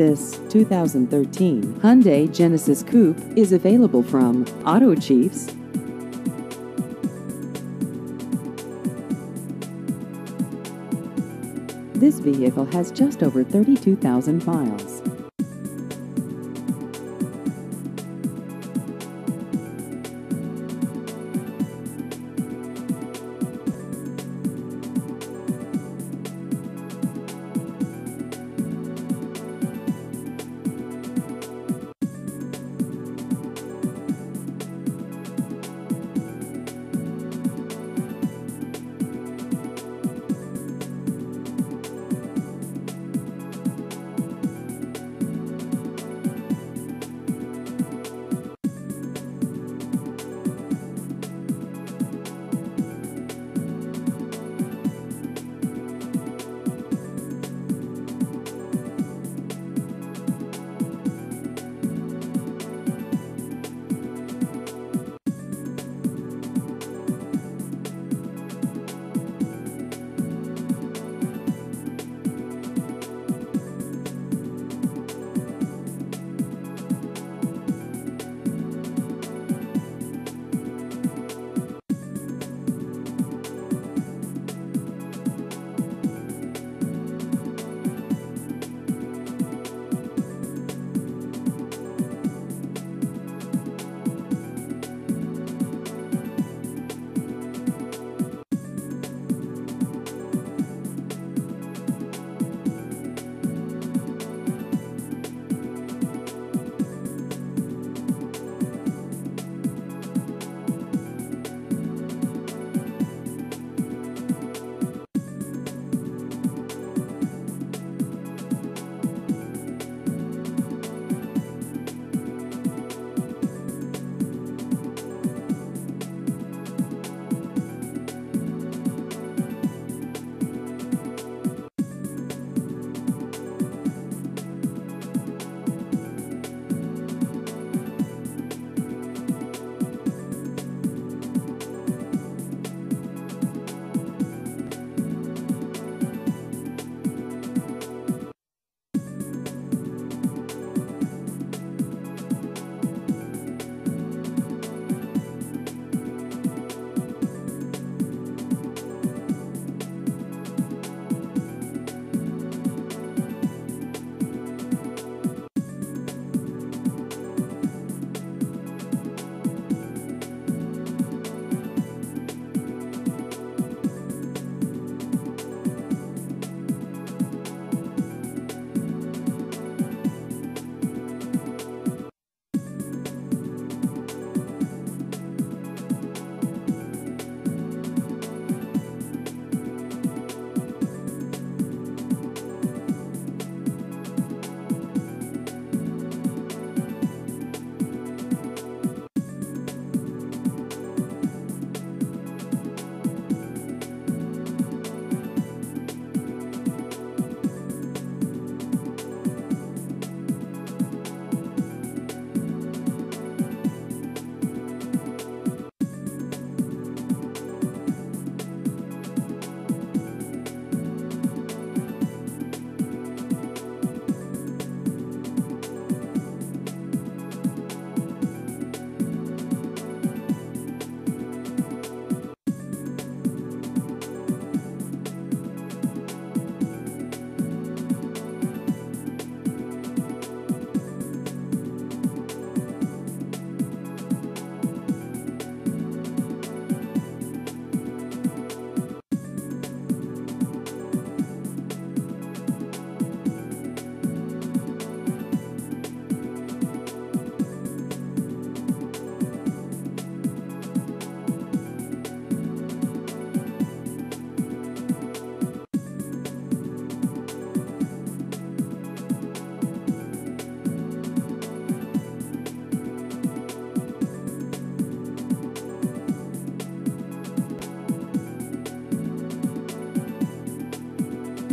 This 2013 Hyundai Genesis Coupe is available from Auto Chiefs. This vehicle has just over 32,000 miles.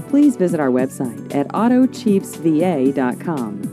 Please visit our website at autochiefsva.com.